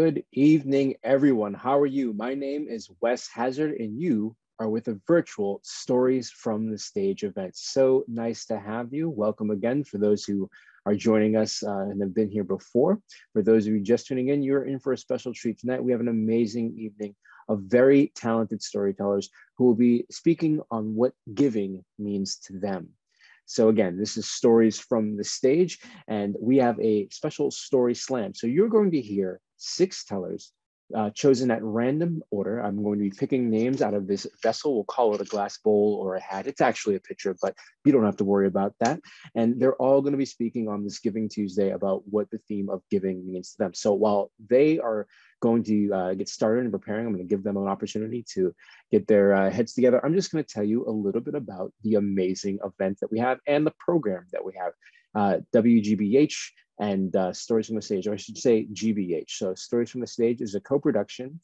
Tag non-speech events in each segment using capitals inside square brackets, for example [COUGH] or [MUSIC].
Good evening, everyone. How are you? My name is Wes Hazard, and you are with a virtual Stories from the Stage event. So nice to have you. Welcome again for those who are joining us uh, and have been here before. For those of you just tuning in, you're in for a special treat tonight. We have an amazing evening of very talented storytellers who will be speaking on what giving means to them. So again, this is stories from the stage and we have a special story slam. So you're going to hear six tellers uh, chosen at random order. I'm going to be picking names out of this vessel. We'll call it a glass bowl or a hat. It's actually a pitcher, but you don't have to worry about that. And they're all going to be speaking on this Giving Tuesday about what the theme of giving means to them. So while they are going to uh, get started and preparing, I'm going to give them an opportunity to get their uh, heads together. I'm just going to tell you a little bit about the amazing event that we have and the program that we have. Uh, WGBH and uh, Stories from the Stage, or I should say GBH. So Stories from the Stage is a co-production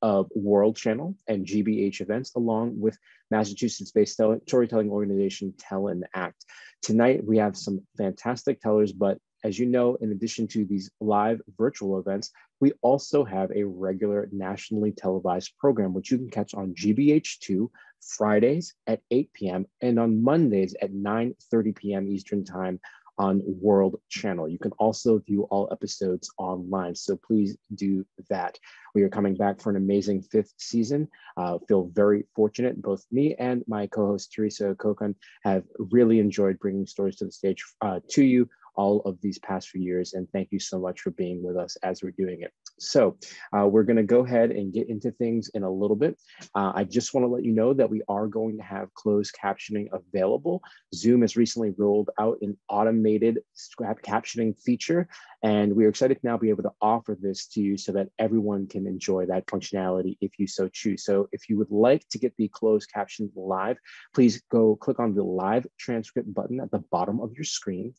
of World Channel and GBH events, along with Massachusetts-based storytelling organization Tell and Act. Tonight, we have some fantastic tellers, but as you know, in addition to these live virtual events, we also have a regular nationally televised program, which you can catch on GBH2 Fridays at 8 p.m. and on Mondays at 9.30 p.m. Eastern Time on World Channel. You can also view all episodes online, so please do that. We are coming back for an amazing fifth season. Uh, feel very fortunate. Both me and my co-host Theresa Okokon have really enjoyed bringing stories to the stage uh, to you all of these past few years. And thank you so much for being with us as we're doing it. So uh, we're going to go ahead and get into things in a little bit. Uh, I just want to let you know that we are going to have closed captioning available. Zoom has recently rolled out an automated scrap captioning feature, and we're excited to now be able to offer this to you so that everyone can enjoy that functionality if you so choose. So if you would like to get the closed captions live, please go click on the live transcript button at the bottom of your screen.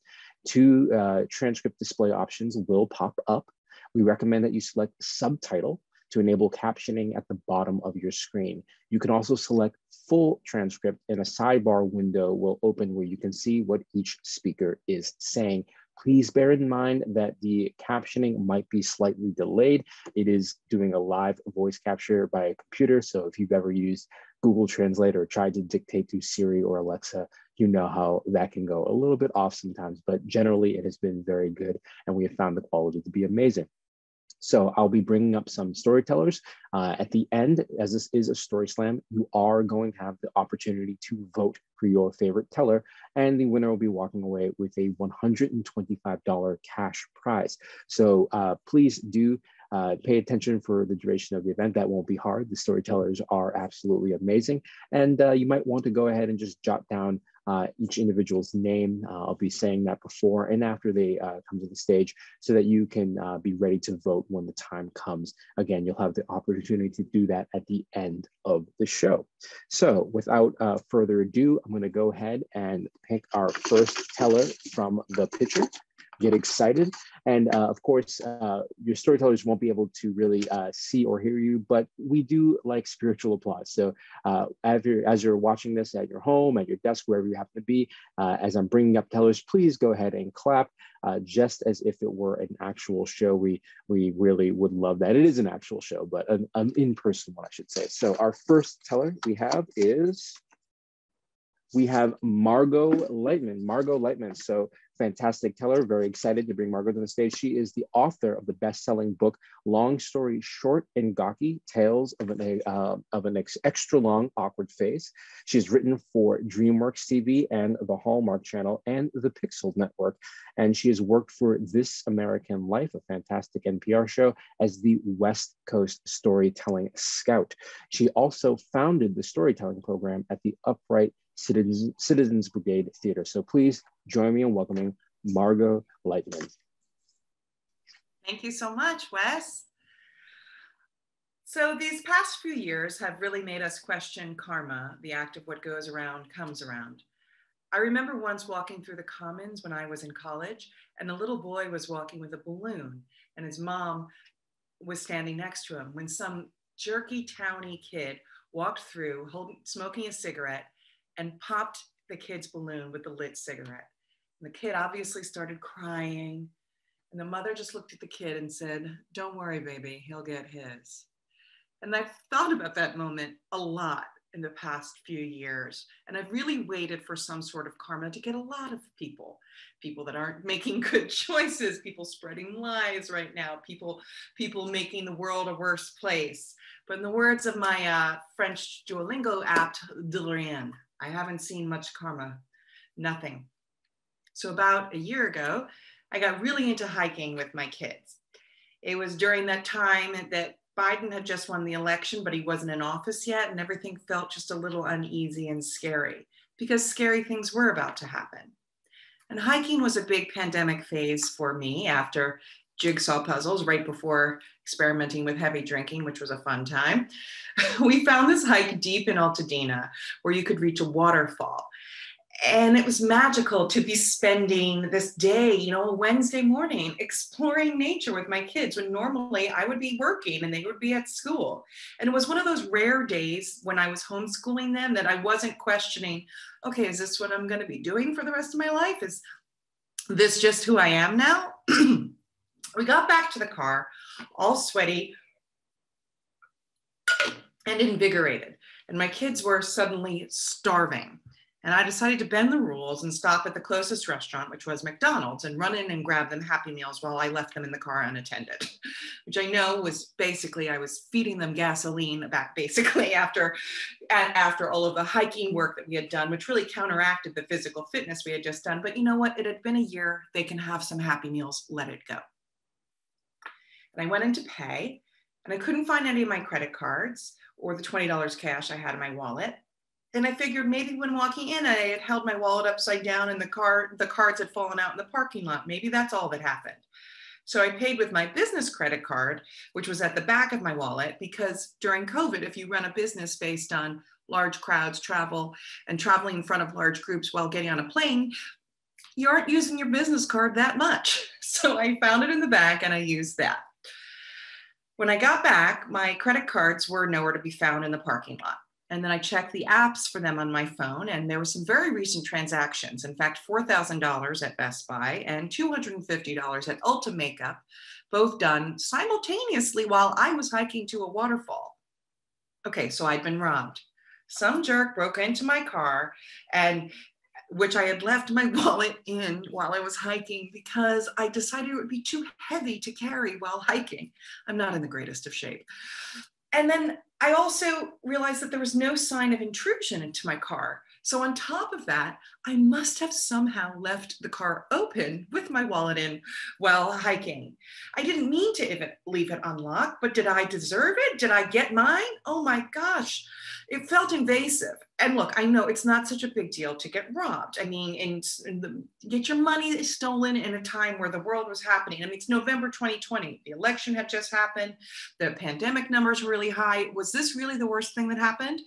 Two uh, transcript display options will pop up. We recommend that you select subtitle to enable captioning at the bottom of your screen. You can also select full transcript and a sidebar window will open where you can see what each speaker is saying. Please bear in mind that the captioning might be slightly delayed. It is doing a live voice capture by a computer. So if you've ever used Google Translate or tried to dictate to Siri or Alexa, you know how that can go a little bit off sometimes, but generally it has been very good and we have found the quality to be amazing. So I'll be bringing up some storytellers. Uh, at the end, as this is a story slam, you are going to have the opportunity to vote for your favorite teller, and the winner will be walking away with a $125 cash prize. So uh, please do uh, pay attention for the duration of the event. That won't be hard. The storytellers are absolutely amazing. And uh, you might want to go ahead and just jot down uh, each individual's name. Uh, I'll be saying that before and after they uh, come to the stage so that you can uh, be ready to vote when the time comes. Again, you'll have the opportunity to do that at the end of the show. So without uh, further ado, I'm gonna go ahead and pick our first teller from the pitcher get excited. And uh, of course, uh, your storytellers won't be able to really uh, see or hear you, but we do like spiritual applause. So uh, as, you're, as you're watching this at your home, at your desk, wherever you happen to be, uh, as I'm bringing up tellers, please go ahead and clap uh, just as if it were an actual show. We, we really would love that. It is an actual show, but an, an in-person one, I should say. So our first teller we have is we have Margot Leitman. Margot Leitman. So fantastic teller. Very excited to bring Margot to the stage. She is the author of the best-selling book, Long Story Short and Gawky, Tales of an, uh, of an Extra Long Awkward Phase. She's written for DreamWorks TV and the Hallmark Channel and the Pixel Network. And she has worked for This American Life, a fantastic NPR show, as the West Coast Storytelling Scout. She also founded the storytelling program at the Upright Citizens, Citizens Brigade Theater. So please join me in welcoming Margot Leitman. Thank you so much, Wes. So these past few years have really made us question karma, the act of what goes around comes around. I remember once walking through the commons when I was in college, and a little boy was walking with a balloon, and his mom was standing next to him when some jerky towny kid walked through holding, smoking a cigarette and popped the kid's balloon with the lit cigarette. And the kid obviously started crying. And the mother just looked at the kid and said, Don't worry, baby, he'll get his. And I've thought about that moment a lot in the past few years. And I've really waited for some sort of karma to get a lot of people, people that aren't making [LAUGHS] good choices, people spreading lies right now, people, people making the world a worse place. But in the words of my uh, French Duolingo app, de rien, I haven't seen much karma, nothing. So about a year ago, I got really into hiking with my kids. It was during that time that Biden had just won the election, but he wasn't in office yet, and everything felt just a little uneasy and scary because scary things were about to happen. And hiking was a big pandemic phase for me after jigsaw puzzles right before experimenting with heavy drinking, which was a fun time. [LAUGHS] we found this hike deep in Altadena where you could reach a waterfall and it was magical to be spending this day, you know, a Wednesday morning exploring nature with my kids when normally I would be working and they would be at school. And it was one of those rare days when I was homeschooling them that I wasn't questioning, okay, is this what I'm going to be doing for the rest of my life? Is this just who I am now? [CLEARS THROAT] we got back to the car, all sweaty and invigorated. And my kids were suddenly starving. And I decided to bend the rules and stop at the closest restaurant, which was McDonald's, and run in and grab them Happy Meals while I left them in the car unattended, [LAUGHS] which I know was basically I was feeding them gasoline back basically [LAUGHS] after after all of the hiking work that we had done, which really counteracted the physical fitness we had just done. But you know what? It had been a year. They can have some Happy Meals. Let it go. And I went in to pay, and I couldn't find any of my credit cards or the $20 cash I had in my wallet and I figured maybe when walking in, I had held my wallet upside down and the car, the cards had fallen out in the parking lot. Maybe that's all that happened. So I paid with my business credit card, which was at the back of my wallet, because during COVID, if you run a business based on large crowds, travel, and traveling in front of large groups while getting on a plane, you aren't using your business card that much. [LAUGHS] So I found it in the back and I used that. When I got back, my credit cards were nowhere to be found in the parking lot. And then I checked the apps for them on my phone, and there were some very recent transactions. In fact, $4,000 at Best Buy and $250 at Ulta Makeup, both done simultaneously while I was hiking to a waterfall. Okay, so I'd been robbed. Some jerk broke into my car and which I had left my [LAUGHS] wallet in while I was hiking because I decided it would be too heavy to carry while hiking. I'm not in the greatest of shape. And then I also realized that there was no sign of intrusion into my car. So, on top of that, I must have somehow left the car open with my wallet in while hiking. I didn't mean to even leave it unlocked, but did I deserve it? Did I get mine? Oh my gosh, it felt invasive. And look, I know it's not such a big deal to get robbed. I mean, and, and the, get your money stolen in a time where the world was happening. I mean, it's November 2020. The election had just happened. The pandemic numbers were really high. Was this really the worst thing that happened?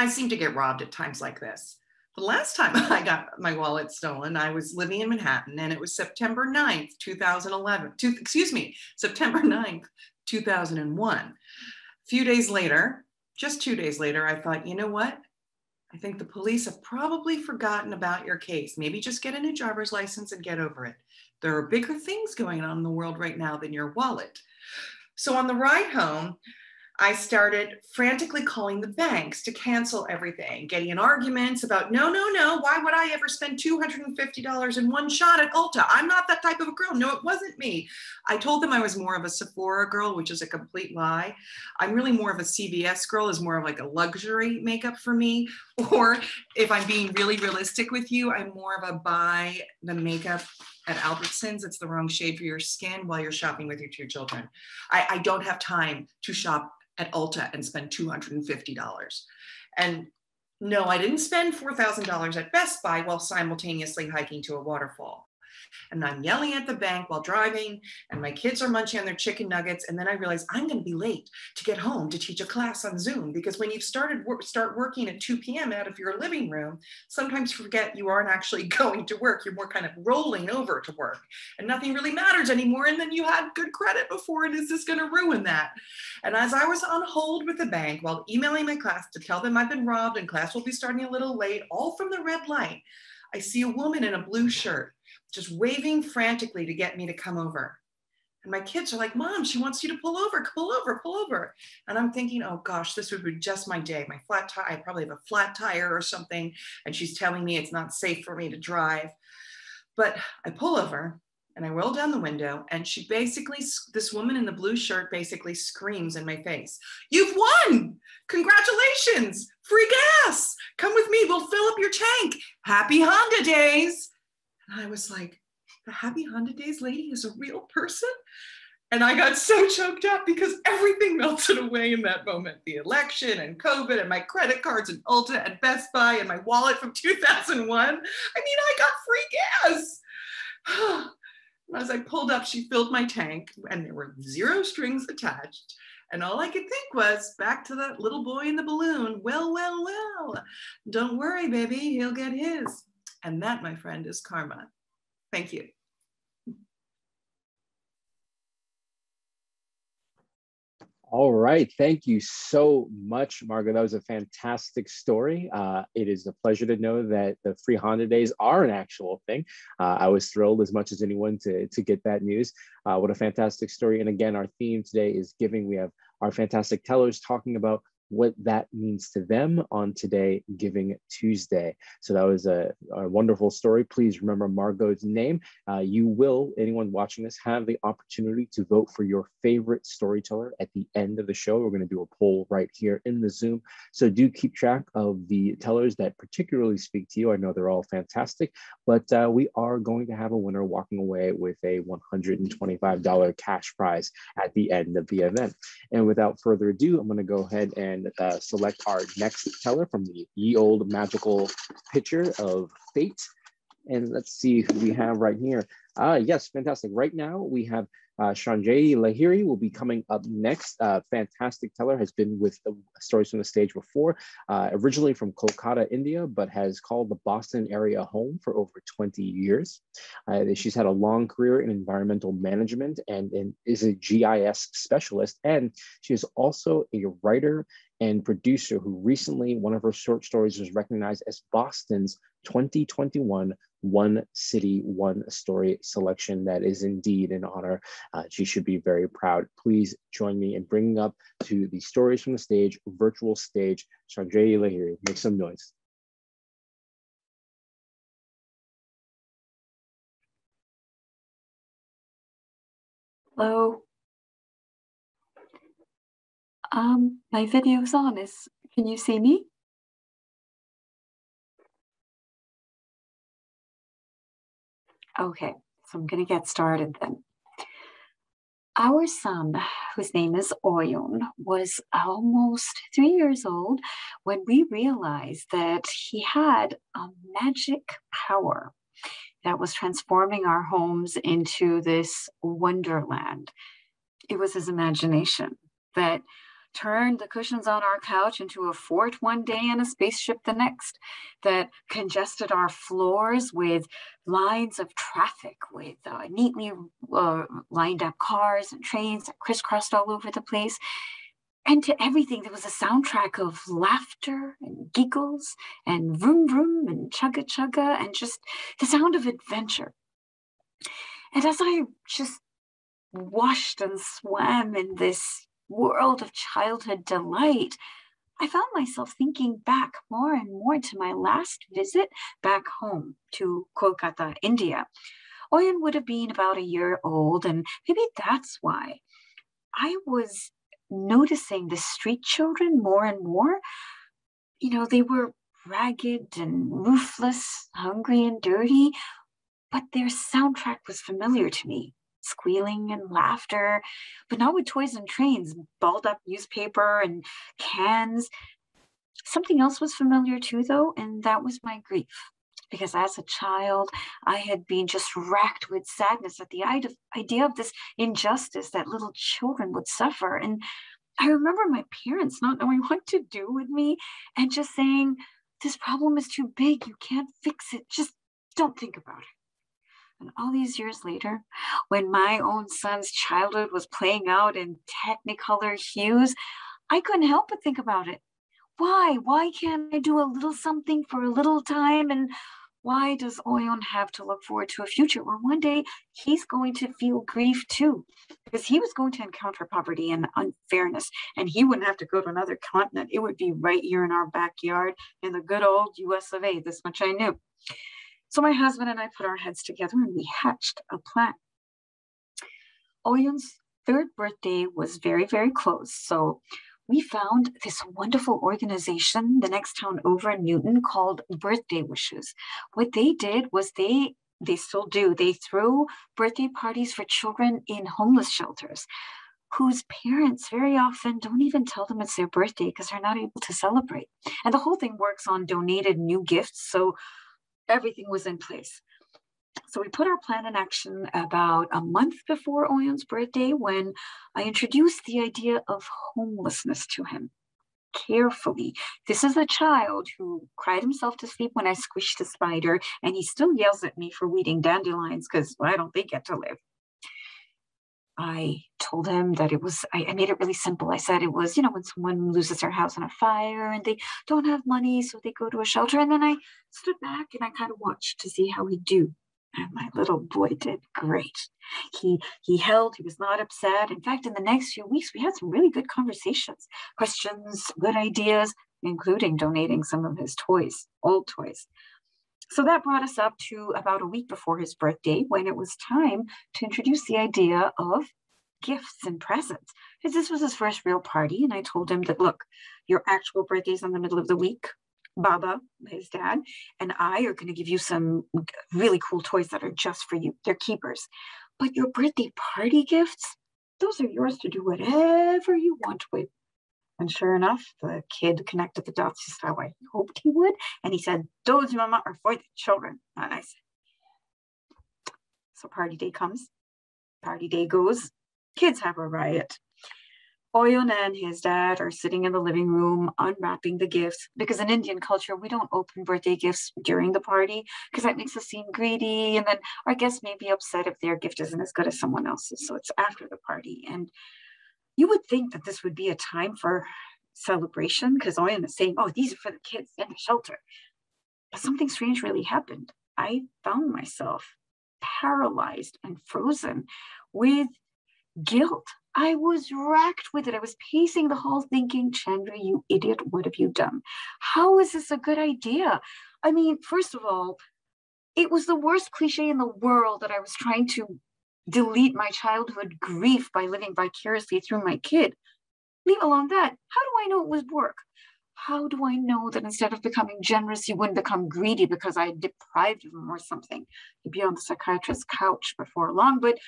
I seem to get robbed at times like this. The last time [LAUGHS] I got my wallet stolen, I was living in Manhattan and it was September 9th, 2011. Two, excuse me, September [LAUGHS] 9th, 2001. A few days later, just two days later, I thought, you know what? I think the police have probably forgotten about your case. Maybe just get a new driver's license and get over it. There are bigger things going on in the world right now than your wallet. So on the ride home, I started frantically calling the banks to cancel everything, getting in arguments about no, no, no, why would I ever spend $250 in one shot at Ulta? I'm not that type of a girl. No, it wasn't me. I told them I was more of a Sephora girl, which is a complete lie. I'm really more of a CVS girl, is more of like a luxury makeup for me. [LAUGHS] Or if I'm being really realistic with you, I'm more of a buy the makeup at Albertsons. It's the wrong shade for your skin while you're shopping with your two children. I, I don't have time to shop at Ulta and spend $250. And no, I didn't spend $4,000 at Best Buy while simultaneously hiking to a waterfall and I'm yelling at the bank while driving, and my kids are munching on their chicken nuggets. And then I realize I'm going to be late to get home to teach a class on Zoom because when you've started work, start working at 2 p.m. out of your living room, sometimes forget you aren't actually [LAUGHS] going to work. You're more kind of rolling over to work, and nothing really matters anymore. And then you had good credit before, and is this going to ruin that? And as I was on hold with the bank while emailing my class to tell them I've been robbed and class will be starting a little late, all from the red light. I see a woman in a blue shirt just waving frantically to get me to come over. And my kids are like, Mom, she wants you to pull over, pull over, pull over. And I'm thinking, oh gosh, this would be just my day. My flat tire, I probably have a flat tire or something. And she's telling me it's not safe for me to drive. But I pull over and I roll down the window, and she basically, this woman in the blue shirt basically screams in my face, You've won! Congratulations! Free gas! Come with me, we'll fill up your tank. Happy Honda days! And I was like, The Happy Honda days lady is a real person? And I got so choked up because everything [LAUGHS] melted away in that moment the election and COVID and my credit cards and Ulta and Best Buy and my wallet from 2001. I mean, I got free gas. [SIGHS] As I pulled up, she filled my tank and there were zero strings attached. And all I could think was back to that little boy in the balloon. Well, well, well, don't worry, baby, he'll get his. And that, my friend, is karma. Thank you. All right. Thank you so much, Margot. That was a fantastic story. Uh, it is a pleasure to know that the free Honda days are an actual thing. Uh, I was thrilled as much as anyone to, to get that news. Uh, what a fantastic story. And again, our theme today is giving. We have our fantastic tellers talking about what that means to them on today, Giving Tuesday. So that was a, a wonderful story. Please remember Margot's name. Uh, you will, anyone watching this, have the opportunity to vote for your favorite storyteller at the end of the show. We're going to do a poll right here in the Zoom. So do keep track of the tellers that particularly speak to you. I know they're all fantastic, but uh, we are going to have a winner walking away with a $125 cash prize at the end of the event. And without further ado, I'm going to go ahead and and uh, select our next teller from the ye old magical picture of fate. And let's see who we have right here. Ah, yes, fantastic. Right now we have uh, Sanjay Lahiri will be coming up next. Uh, fantastic teller has been with Stories from the Stage before, uh, originally from Kolkata, India, but has called the Boston area home for over 20 years. Uh, she's had a long career in environmental management and, and is a GIS specialist. And she is also a writer and producer who recently, one of her short stories was recognized as Boston's 2021 One City, One Story selection. That is indeed an honor. Uh, she should be very proud. Please join me in bringing up to the Stories from the Stage virtual stage, Sanjay Lahiri. Make some noise. Hello. Um, my video's on. Is can you see me? Okay, so I'm going to get started then. Our son, whose name is Oyun, was almost three years old when we realized that he had a magic power that was transforming our homes into this wonderland. It was his imagination that turned the cushions on our couch into a fort one day and a spaceship the next, that congested our floors with lines of traffic, with uh, neatly uh, lined up cars and trains that crisscrossed all over the place. And to everything, there was a soundtrack of laughter and giggles and vroom vroom and chugga chugga and just the sound of adventure. And as I just washed and swam in this world of childhood delight, I found myself thinking back more and more to my last visit back home to Kolkata, India. Oyen would have been about a year old, and maybe that's why I was noticing the street children more and more. You know, they were ragged and roofless, hungry and dirty, but their soundtrack was familiar to me squealing and laughter, but not with toys and trains, balled up newspaper and cans. Something else was familiar too, though, and that was my grief. Because as a child, I had been just racked with sadness at the idea of this injustice that little children would suffer. And I remember my parents not knowing what to do with me and just saying, This problem is too big. You can't fix it. Just don't think about it. And all these years later, when my own son's childhood was playing out in technicolor hues, I couldn't help but think about it. Why? Why can't I do a little something for a little time and Why does Oyon have to look forward to a future where one day he's going to feel grief too? Because he was going to encounter poverty and unfairness, and he wouldn't have to go to another continent. It would be right here in our backyard in the good old US of A. This much I knew. So my husband and I put our heads together and we hatched a plan. Oyun's third birthday was very, very close. So we found this wonderful organization the next town over in Newton called Birthday Wishes. What they did was they they still do. They throw birthday parties for children in homeless shelters whose parents very often don't even tell them it's their birthday because they're not able to celebrate. And the whole thing works on donated new gifts. So everything was in place. So we put our plan in action about a month before Oyon's birthday when I introduced the idea of homelessness to him. Carefully. This is a child who cried himself to sleep when I squished a spider, and he still yells at me for weeding dandelions because why don't they get to live? I told him that it was, I, I, made it really simple. I said it was, you know, when someone loses their house in a fire and they don't have money, so they go to a shelter. And then I stood back and I kind of watched to see how he'd do. And my little boy did great. He he held, he was not upset. In fact, in the next few weeks, we had some really good conversations, questions, good ideas, including donating some of his toys, old toys. So that brought us up to about a week before his birthday when it was time to introduce the idea of gifts and presents. Because this was his first real party. And I told him that, look, your actual birthday's in the middle of the week. Baba, his dad, and I are going to give you some really cool toys that are just for you. They're keepers. But your birthday party gifts, those are yours to do whatever you want with. And sure enough, the kid connected the dots just how I hoped he would. And he said, Those, mama, are for the children. And I said, So party day comes, party day goes, kids have a riot. Oyon and his dad are sitting in the living room unwrapping the gifts because in Indian culture, we don't open birthday gifts during the party because that makes us seem greedy. And then our guests may be upset if their gift isn't as good as someone else's. So it's after the party. And you would think that this would be a time for celebration because Oyon is saying, oh, these are for the kids in the shelter. But something strange really happened. I found myself paralyzed and frozen with guilt I was racked with it. I was pacing the hall thinking, Chandra, you idiot, what have you done? How is this a good idea? I mean, first of all, it was the worst cliche in the world that I was trying to delete my childhood grief by living vicariously through my kid. Leave alone that. How do I know it was work? How do I know that instead of becoming generous, you wouldn't become greedy because I deprived him or something? He'd be on the psychiatrist's couch before long. But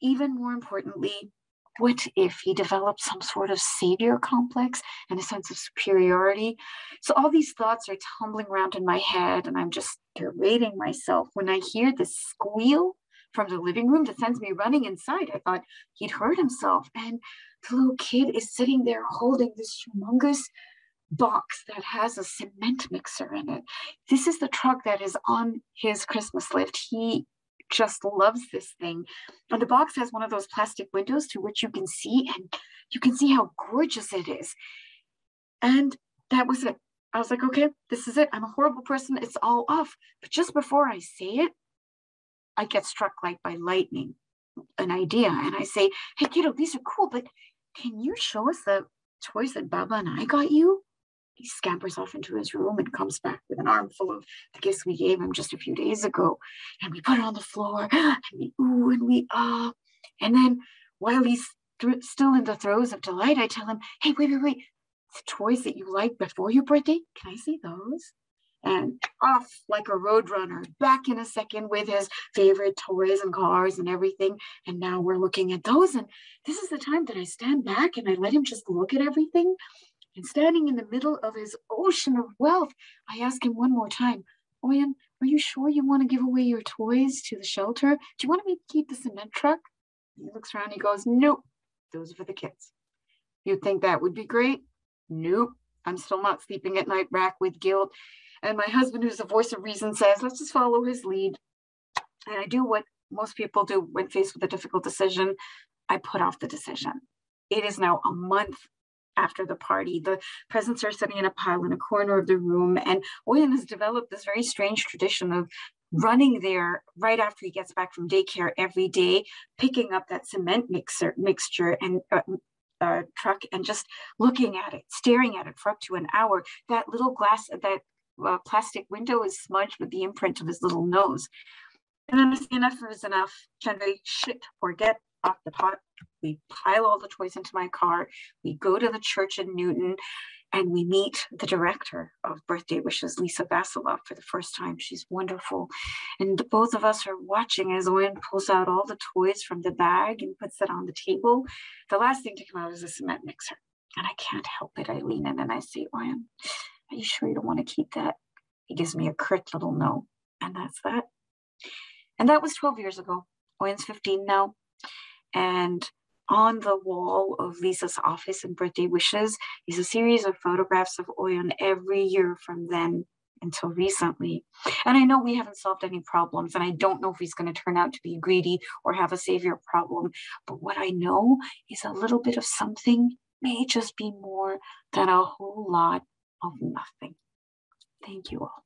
even more importantly, what if he developed some sort of savior complex and a sense of superiority? So all these thoughts are tumbling around in my head, and I'm just berating myself when I hear this squeal from the living room that sends me running inside. I thought he'd hurt himself, and the little kid is sitting there holding this humongous box that has a cement mixer in it. This is the truck that is on his Christmas lift. He just loves this thing. And the box has one of those plastic windows to which you can see, and you can see how gorgeous it is. And that was it. I was like, okay, this is it. I'm a horrible person. It's all off. But just before I say it, I get struck like by lightning, an idea. And I say, hey, kiddo, these are cool, but can you show us the toys that Baba and I got you? he scampers off into his room and comes back with an armful of the gifts we gave him just a few days ago. And we put it on the floor [GASPS] and we ooh and we ah. And then while he's still in the throes of delight, I tell him, hey, wait, wait, wait. The toys that you liked before your birthday, can I see those? And off like a roadrunner, back in a second with his favorite toys and cars and everything. And now we're looking at those. And this is the time that I stand back and I let him just look at everything. And standing in the middle of his ocean of wealth, I ask him one more time, Oyon, are you sure you want to give away your toys to the shelter? Do you want me to keep the cement truck? He looks around, he goes, Nope, those are for the kids. You think that would be great? Nope. I'm still not sleeping at night, racked with guilt. And my husband, who's the voice of reason, says, let's just follow his lead. And I do what most people do when faced with a difficult decision I put off the decision. It is now a month after the party. The presents are sitting in a pile in a corner of the room, and Oyen has developed this very strange tradition of running there right after he gets back from daycare every day, picking up that cement mixer mixture and uh, uh, truck and just looking at it, staring at it for up to an hour. That little glass, that uh, plastic window is smudged with the imprint of his little nose. And then enough is enough. Chandra, shit, or get off the pot. We pile all the toys into my car. We go to the church in Newton and we meet the director of Birthday Wishes, Lisa Vasilov, for the first time. She's wonderful. And both of us are watching as Owen pulls out all the toys from the bag and puts it on the table. The last thing to come out is a cement mixer. And I can't help it. I lean in and I say, Owen, are you sure you don't want to keep that? He gives me a crit little no. And that's that. And that was 12 years ago. Owen's 15 now. And on the wall of Lisa's office in Birthday Wishes is a series of photographs of Oyen every year from then until recently. And I know we haven't solved any problems, and I don't know if he's going to turn out to be greedy or have a savior problem. But what I know is a little bit of something may just be more than a whole lot of nothing. Thank you all.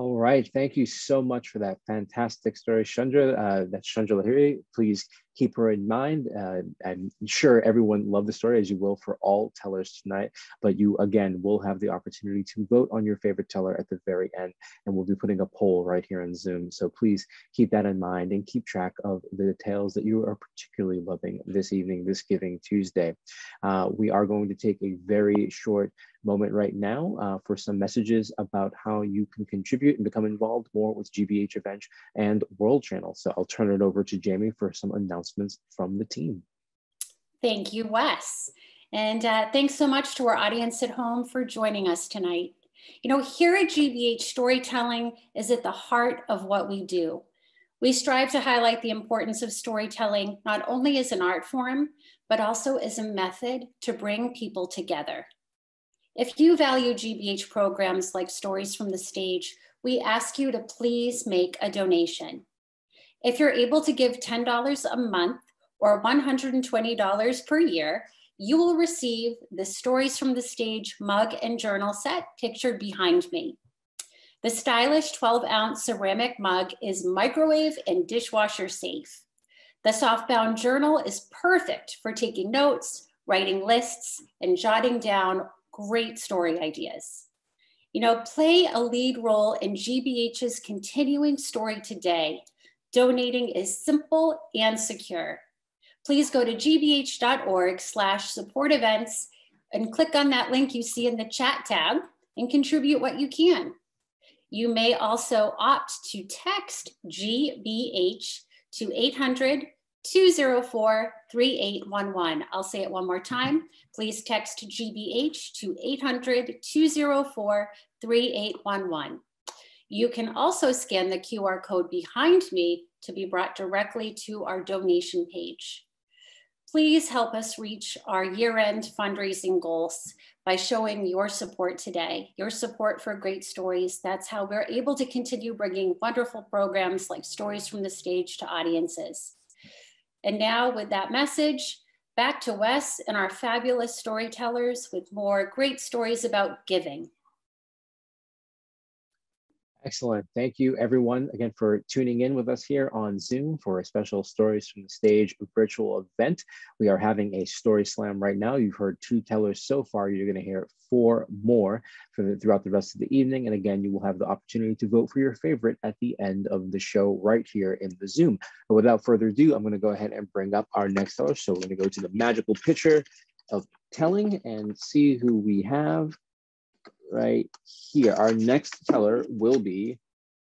All right, thank you so much for that fantastic story, Chandra. Uh, that's Chandra Lahiri. Please keep her in mind. Uh, I'm sure everyone loved the story, as you will for all tellers tonight. But you, again, will have the opportunity to vote on your favorite teller at the very end. And we'll be putting a poll right here in Zoom. So please keep that in mind and keep track of the tales that you are particularly loving this evening, this Giving Tuesday. Uh, we are going to take a very short moment right now uh, for some messages about how you can contribute and become involved more with GBH Event and World Channel. So I'll turn it over to Jamie for some announcements from the team. Thank you, Wes. And uh, thanks so much to our audience at home for joining us tonight. You know, here at GBH, storytelling is at the heart of what we do. We strive to highlight the importance of storytelling, not only as an art form, but also as a method to bring people together. If you value GBH programs like Stories from the Stage, we ask you to please make a donation. If you're able to give $10 a month or $120 per year, you will receive the Stories from the Stage mug and journal set pictured behind me. The stylish 12 ounce ceramic mug is microwave and dishwasher safe. The softbound journal is perfect for taking notes, writing lists, and jotting down great story ideas. You know, play a lead role in GBH's continuing story today. Donating is simple and secure. Please go to gbh.org slash support events and click on that link you see in the chat tab and contribute what you can. You may also opt to text GBH to 800 204 3811. I'll say it one more time. Please text GBH to 800 204 3811. You can also scan the QR code behind me to be brought directly to our donation page. Please help us reach our year-end fundraising goals by showing your support today, your support for great stories. That's how we're able to continue bringing wonderful programs like Stories from the Stage to audiences. And now with that message, back to Wes and our fabulous storytellers with more great stories about giving. Excellent. Thank you, everyone, again, for tuning in with us here on Zoom for a special Stories from the Stage virtual event. We are having a story slam right now. You've heard two tellers so far. You're going to hear four more the, throughout the rest of the evening. And again, you will have the opportunity to vote for your favorite at the end of the show right here in the Zoom. But without further ado, I'm going to go ahead and bring up our next teller. So we're going to go to the magical picture of telling and see who we have right here. Our next teller will be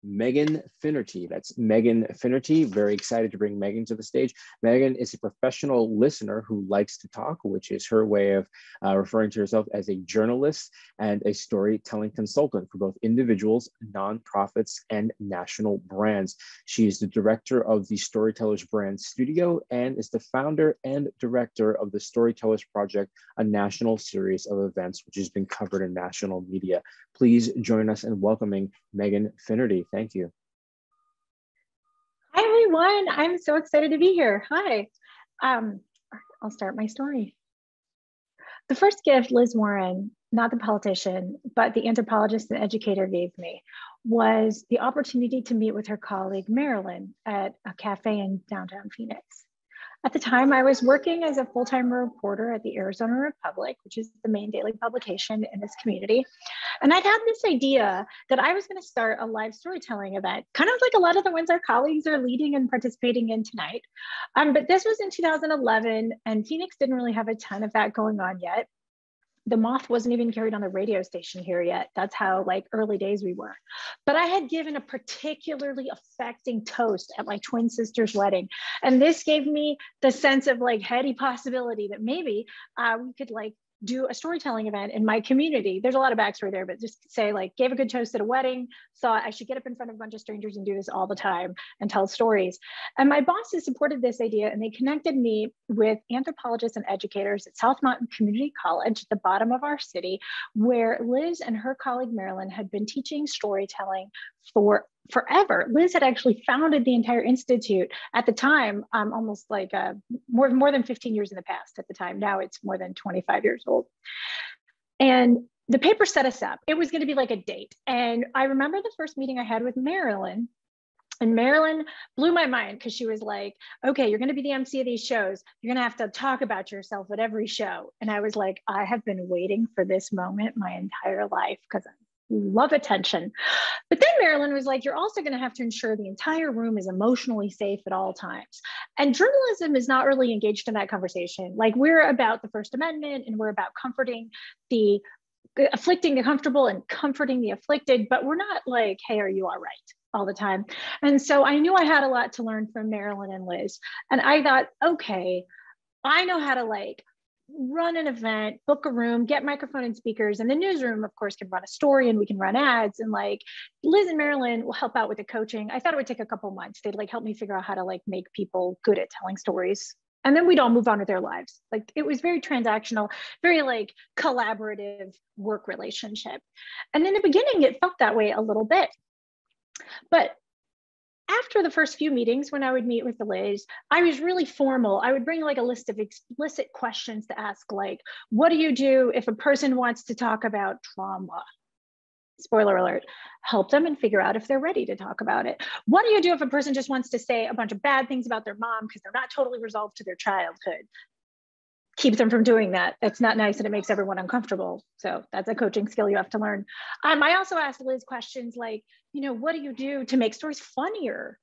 Megan Finnerty. That's Megan Finnerty. Very excited to bring Megan to the stage. Megan is a professional listener who likes to talk, which is her way of uh, referring to herself as a journalist and a storytelling consultant for both individuals, nonprofits, and national brands. She is the director of the Storytellers Brand Studio and is the founder and director of the Storytellers Project, a national series of events which has been covered in national media. Please join us in welcoming Megan Finnerty. Thank you. Hi, everyone. I'm so excited to be here. Hi. Um, I'll start my story. The first gift Liz Warren, not the politician, but the anthropologist and educator gave me was the opportunity to meet with her colleague Marilyn at a cafe in downtown Phoenix. At the time, I was working as a full time reporter at the Arizona Republic, which is the main daily publication in this community. And I'd had this idea that I was going to start a live storytelling event, kind of like a lot of the ones our colleagues are leading and participating in tonight. Um, but this was in 2011, and Phoenix didn't really have a ton of that going on yet the moth wasn't even carried on the radio station here yet. That's how like early days we were. But I had given a particularly affecting toast at my twin sister's wedding. And this gave me the sense of like heady possibility that maybe uh, we could like do a storytelling event in my community. There's a lot of backstory there, but just say like gave a good toast at a wedding, thought I should get up in front of a bunch of strangers and do this all the time and tell stories. And my bosses supported this idea and they connected me with anthropologists and educators at South Mountain Community College at the bottom of our city, where Liz and her colleague Marilyn had been teaching storytelling for forever. Liz had actually founded the entire institute at the time, um, almost like uh, more, more than 15 years in the past at the time. Now it's more than 25 years old. And the paper set us up. It was going to be like a date. And I remember the first meeting I had with Marilyn. And Marilyn blew my mind because she was like, okay, you're going to be the MC of these shows. You're going to have to talk about yourself at every show. And I was like, I have been waiting for this moment my entire life because I'm love attention. But then Marilyn was like, you're also going to have to ensure the entire room is emotionally safe at all times. And journalism is not really engaged in that conversation. Like, we're about the First Amendment and we're about comforting the uh, afflicting the comfortable and comforting the afflicted, but we're not like, hey, are you all right? all the time. And so I knew I had a lot to learn from Marilyn and Liz. And I thought, okay, I know how to like run an event, book a room, get microphone and speakers. And the newsroom, of course, can run a story and we can run ads. And like Liz and Marilyn will help out with the coaching. I thought it would take a couple months. They'd like help me figure out how to like make people good at telling stories. And then we'd all move on with their lives. Like it was very transactional, very like collaborative work relationship. And in the beginning, it felt that way a little bit. But after the first few meetings, when I would meet with the Liz, I was really formal. I would bring like a list of explicit questions to ask, like, what do you do if a person wants to talk about trauma? Spoiler alert, help them and figure out if they're ready to talk about it. What do you do if a person just wants to say a bunch of bad things about their mom because they're not totally resolved to their childhood? Keep them from doing that. That's not nice and it makes everyone uncomfortable. So that's a coaching skill you have to learn. Um, I also asked Liz questions like, you know, what do you do to make stories funnier?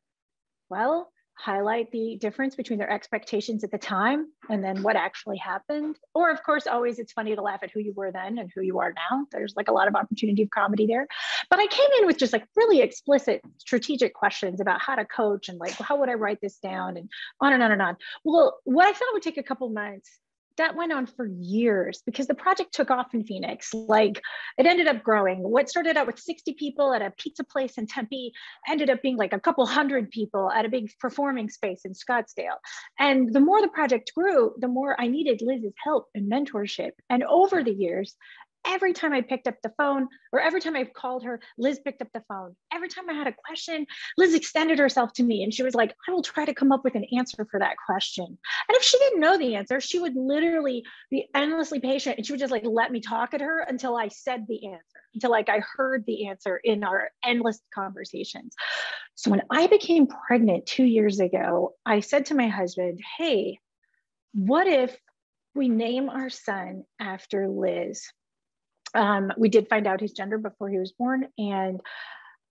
Well, highlight the difference between their expectations at the time and then what actually happened. Or, of course, always it's funny to laugh at who you were then and who you are now. There's like a lot of opportunity of comedy there. But I came in with just like really explicit strategic questions about how to coach and like, how would I write this down and on and on and on. Well, what I thought would take a couple months that went on for years because the project took off in Phoenix. Like it ended up growing. What started out with 60 people at a pizza place in Tempe ended up being like a couple hundred people at a big performing space in Scottsdale. And the more the project grew, the more I needed Liz's help and mentorship. And over the years, every time I picked up the phone or every time I called her, Liz picked up the phone. Every time I had a question, Liz extended herself to me and she was like, I will try to come up with an answer for that question. And if she didn't know the answer, she would literally be endlessly patient and she would just like let me talk at her until I said the answer, until like I heard the answer in our endless conversations. So when I became pregnant two years ago, I said to my husband, Hey, what if we name our son after Liz? Um, we did find out his gender before he was born. And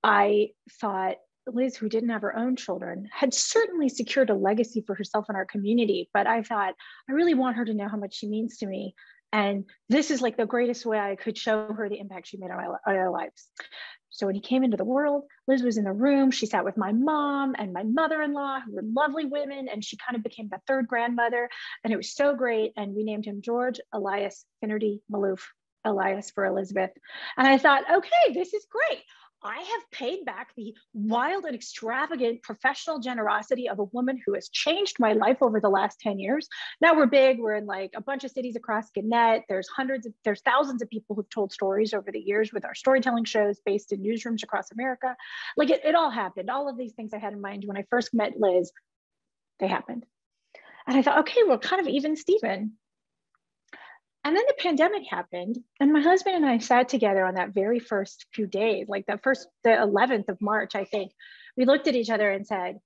I thought Liz, who didn't have her own children, had certainly secured a legacy for herself in our community. But I thought, I really want her to know how much she means to me. And this is like the greatest way I could show her the impact she made on, my, on our lives. So when he came into the world, Liz was in the room. She sat with my mom and my mother-in-law, who were lovely women, and she kind of became the third grandmother. And it was so great. And we named him George Elias Finnerty Maloof. Elias for Elizabeth. And I thought, okay, this is great. I have paid back the wild and extravagant professional generosity of a woman who has changed my life over the last 10 years. Now we're big, we're in like a bunch of cities across Gannett. There's hundreds of, there's thousands of people who've told stories over the years with our storytelling shows based in newsrooms across America. Like it, it all happened. All of these things I had in mind when I first met Liz, they happened. And I thought, okay, well, kind of even Steven. And then the pandemic happened, and my husband and I sat together on that very first few days, like the first, the 11th of March, I think. We looked at each other and said,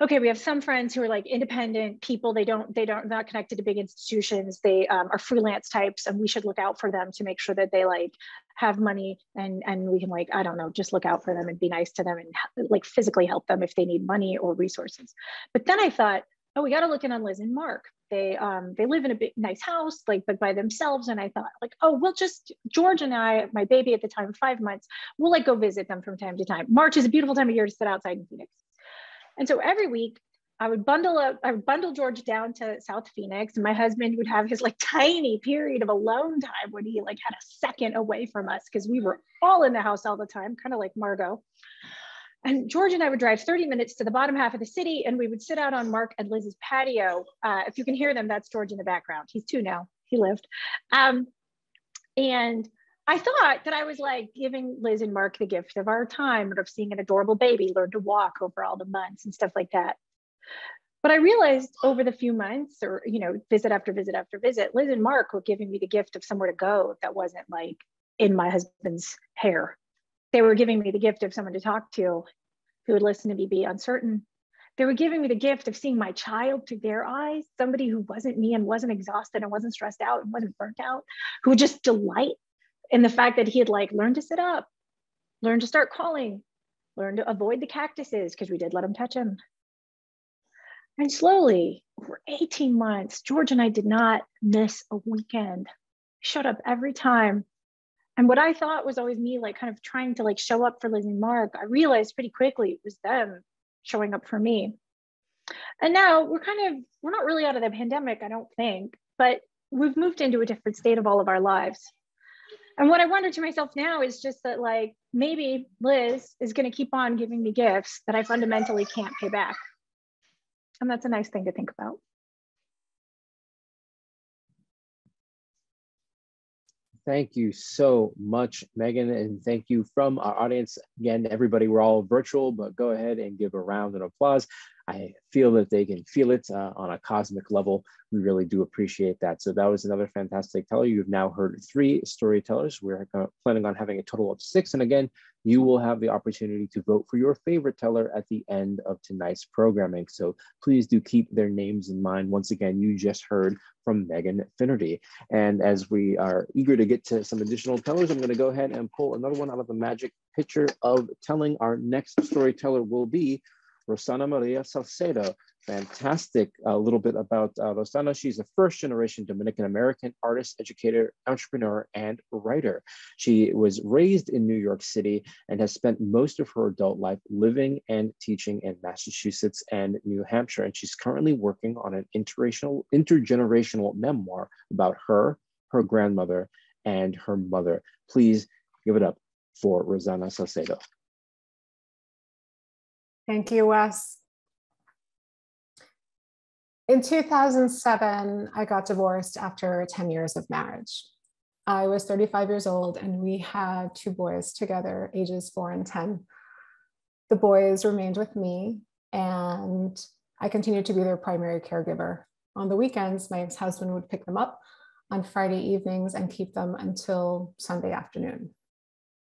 okay, we have some friends who are like independent people. They don't, they don't, not connected to big institutions. They um, are freelance types, and we should look out for them to make sure that they like have money and and we can like I don't know, just look out for them and be nice to them and like physically help them if they need money or resources. But then I thought, oh, we got to look in on Liz and Mark. They um they live in a big nice house, like but by themselves. And I thought, like, oh, we'll just George and I, my baby at the time, five months, we'll like go visit them from time to time. March is a beautiful time of year to sit outside in Phoenix. And so every week I would bundle up, I would bundle George down to South Phoenix, and my husband would have his like tiny period of alone time when he like had a second away from us because we were all in the house all the time, kind of like Margot. And George and I would drive 30 minutes to the bottom half of the city and we would sit out on Mark and Liz's patio. Uh, if you can hear them, that's George in the background. He's two now, he lived. Um, and I thought that I was like giving Liz and Mark the gift of our time of seeing an adorable baby learn to walk over all the months and stuff like that. But I realized over the few months or, you know, visit after visit after visit, Liz and Mark were giving me the gift of somewhere to go that wasn't like in my husband's hair they were giving me the gift of someone to talk to who would listen to me be uncertain. They were giving me the gift of seeing my child through their eyes, somebody who wasn't me and wasn't exhausted and wasn't stressed out and wasn't burnt out, who would just delight in the fact that he had like learned to sit up, learned to start calling, learned to avoid the cactuses because we did let him touch him. And slowly, over 18 months, George and I did not miss a weekend. showed up every time and what I thought was always me, like kind of trying to like show up for Liz and Mark, I realized pretty quickly it was them showing up for me. And now we're kind of, we're not really out of the pandemic, I don't think, but we've moved into a different state of all of our lives. And what I wonder to myself now is just that, like, maybe Liz is going to keep on giving me gifts that I fundamentally can't pay back. And that's a nice thing to think about. Thank you so much, Megan. And thank you from our audience. Again, everybody, we're all virtual, but go ahead and give a round of applause. I feel that they can feel it uh, on a cosmic level. We really do appreciate that. So that was another fantastic teller. You've now heard three storytellers. We're planning on having a total of six. And again, you will have the opportunity to vote for your favorite teller at the end of tonight's programming. So please do keep their names in mind. Once again, you just heard from Megan Finnerty. And as we are eager to get to some additional tellers, I'm gonna go ahead and pull another one out of the magic picture of telling. Our next storyteller will be Rosana Maria Salcedo. Fantastic a little bit about uh, Rosana. She's a first generation Dominican American artist, educator, entrepreneur, and writer. She was raised in New York City and has spent most of her adult life living and teaching in Massachusetts and New Hampshire. And she's currently working on an intergenerational, intergenerational memoir about her, her grandmother, and her mother. Please give it up for Rosana Salcedo. Thank you, Wes. In 2007, I got divorced after 10 years of marriage. I was 35 years old and we had two boys together, ages four and 10. The boys remained with me and I continued to be their primary caregiver. On the weekends, my ex husband would pick them up on Friday evenings and keep them until Sunday afternoon.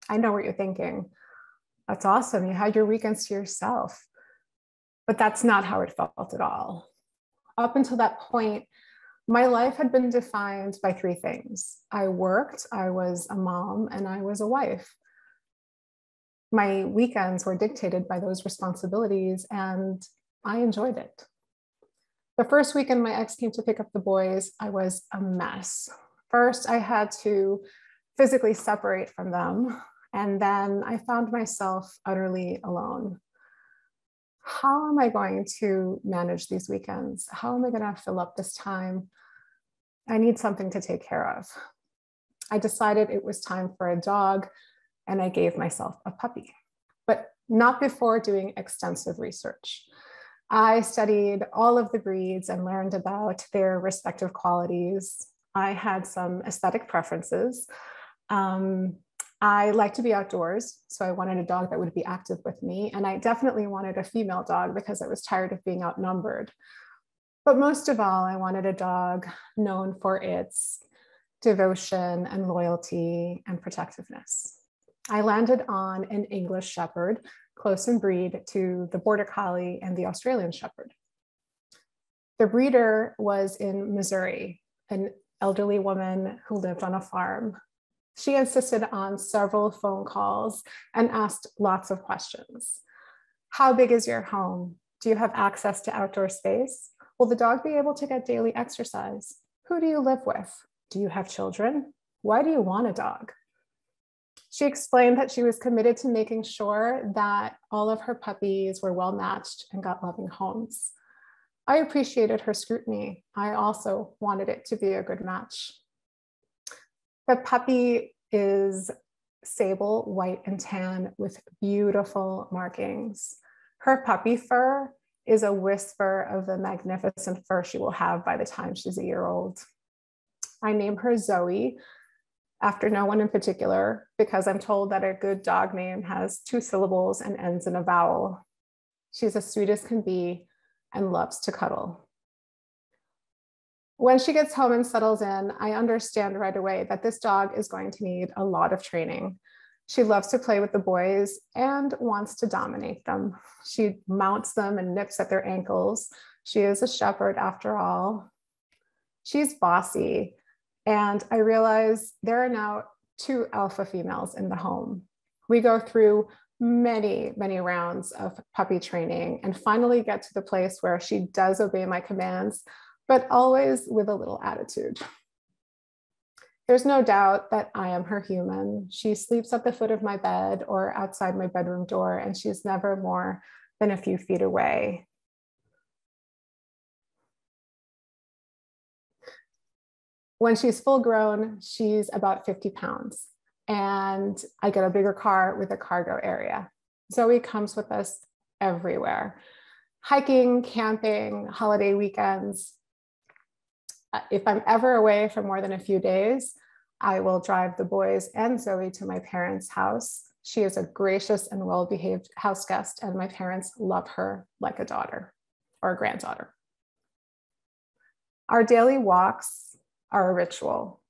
I know what you're thinking. That's awesome. You had your weekends to yourself. But that's not how it felt at all. Up until that point, my life had been defined by three things I worked, I was a mom, and I was a wife. My weekends were dictated by those responsibilities, and I enjoyed it. The first weekend my ex came to pick up the boys, I was a mess. First, I had to physically separate from them and then I found myself utterly alone. How am I going to manage these weekends? How am I going to fill up this time? I need something to take care of. I decided it was time for a dog, and I gave myself a puppy. but not before doing extensive research. I studied all of the breeds and learned about their respective qualities. I had some aesthetic preferences. Um, I like to be outdoors, so I wanted a dog that would be active with me. And I definitely wanted a female dog because I was tired of being outnumbered. But most of all, I wanted a dog known for its devotion and loyalty and protectiveness. I landed on an English Shepherd, close in breed to the Border Collie and the Australian Shepherd. The breeder was in Missouri, an elderly woman who lived on a farm. She insisted on several phone calls and asked lots of questions. How big is your home? Do you have access to outdoor space? Will the dog be able to get daily exercise? Who do you live with? Do you have children? Why do you want a dog? She explained that she was committed to making sure that all of her puppies were well matched and got loving homes. I appreciated her scrutiny. I also wanted it to be a good match. The puppy is sable, white, and tan with beautiful markings. Her puppy fur is a whisper of the magnificent fur she will have by the time she's a year old. I name her Zoe after no one in particular because I'm told that a good dog name has two syllables and ends in a vowel. She's as sweet as can be and loves to cuddle. When she gets home and settles in, I understand right away that this dog is going to need a lot of training she loves to play with the boys and wants to dominate them. She mounts them and nips at their ankles. She is a shepherd after all. She's bossy. And I realize there are now two alpha females in the home. We go through many, many rounds of puppy training and finally get to the place where she does obey my commands, but always with a little attitude. There's no doubt that I am her human. She sleeps at the foot of my bed or outside my bedroom door, and she's never more than a few feet away. When she's full grown, she's about 50 pounds, and I get a bigger car with a cargo area. Zoe comes with us everywhere hiking, camping, holiday weekends. Uh, if I'm ever away for more than a few days, I will drive the boys and Zoe to my parents' house. She is a gracious and well behaved house guest, and my parents love her like a daughter or a granddaughter. Our daily walks are a ritual.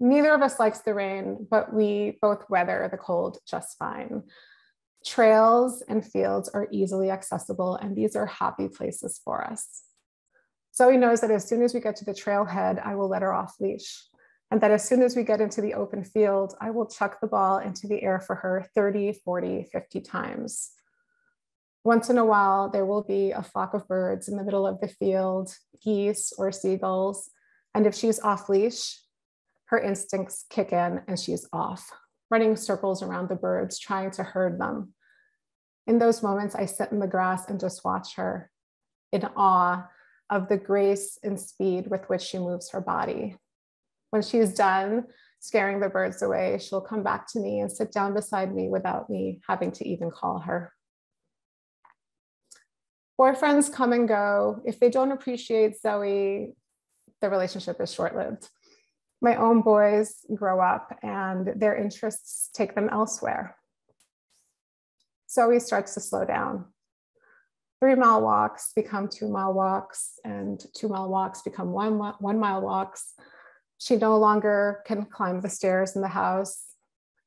Neither of us likes the rain, but we both weather the cold just fine. Trails and fields are easily accessible, and these are happy places for us. Zoe knows that as soon as we get to the trailhead, I will let her off leash and that as soon as we get into the open field, I will chuck the ball into the air for her 30, 40, 50 times. Once in a while, there will be a flock of birds in the middle of the field, geese or seagulls. And if she's off leash, her instincts kick in and she's off, running circles around the birds, trying to herd them. In those moments, I sit in the grass and just watch her in awe of the grace and speed with which she moves her body. When she's done scaring the birds away, she'll come back to me and sit down beside me without me having to even call her. Boyfriends come and go. If they don't appreciate Zoe, the relationship is short lived. My own boys grow up and their interests take them elsewhere. Zoe starts to slow down. Three mile walks become two mile walks, and two mile walks become one, one mile walks she no longer can climb the stairs in the house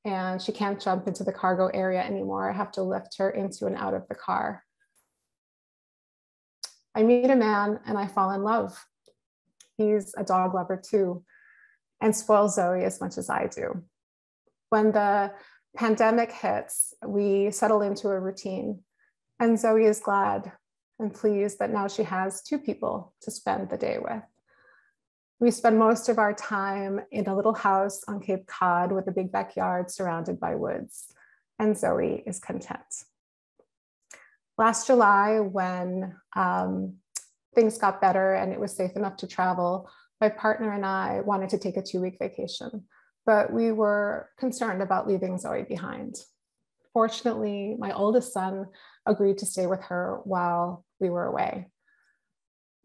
and she can't jump into the cargo area anymore. I have to lift her into and out of the car. I meet a man and I fall in love. He's a dog lover too and spoils Zoe as much as I do. When the pandemic hits, we settle into a routine and Zoe is glad and pleased that now she has two people to spend the day with. We spend most of our time in a little house on Cape Cod with a big backyard surrounded by woods, and Zoe is content. Last July, when um, things got better and it was safe enough to travel, my partner and I wanted to take a two week vacation, but we were concerned about leaving Zoe behind. Fortunately, my oldest son agreed to stay with her while we were away.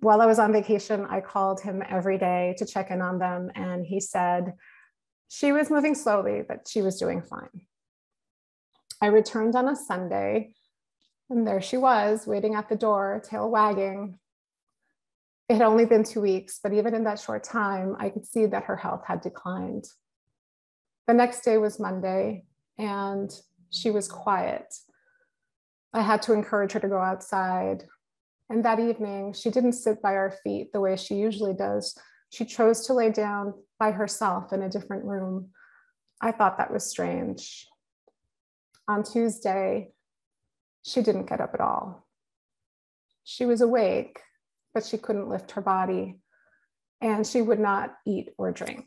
While I was on vacation, I called him every day to check in on them, and he said she was moving slowly, but she was doing fine. I returned on a Sunday, and there she was, waiting at the door, tail wagging. It had only been two weeks, but even in that short time, I could see that her health had declined. The next day was Monday, and she was quiet. I had to encourage her to go outside. And that evening, she didn't sit by our feet the way she usually does. She chose to lay down by herself in a different room. I thought that was strange. On Tuesday, she didn't get up at all. She was awake, but she couldn't lift her body, and she would not eat or drink.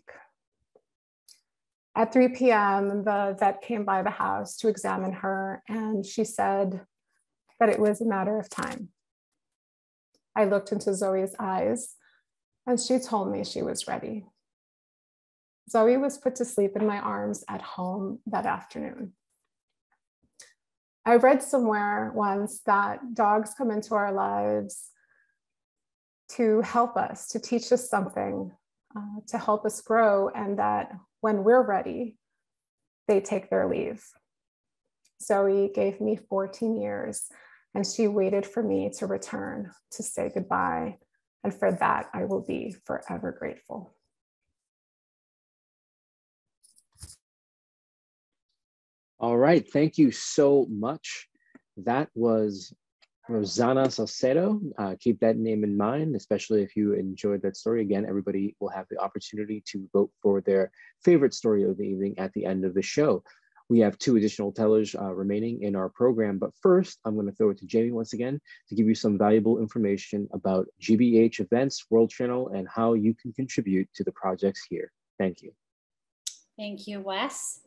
At 3 p.m., the vet came by the house to examine her, and she said that it was a matter of time. I looked into Zoe's eyes, and she told me she was ready. Zoe was put to sleep in my arms at home that afternoon. I read somewhere once that dogs come into our lives to help us, to teach us something, uh, to help us grow, and that when we're ready, they take their leave. Zoe gave me 14 years and she waited for me to return to say goodbye. And for that, I will be forever grateful. All right, thank you so much. That was Rosana Salcedo. Uh, keep that name in mind, especially if you enjoyed that story. Again, everybody will have the opportunity to vote for their favorite story of the evening at the end of the show. We have two additional tellers uh, remaining in our program, but first I'm going to throw it to Jamie once again to give you some valuable information about GBH events, World Channel, and how you can contribute to the projects here. Thank you. Thank you, Wes.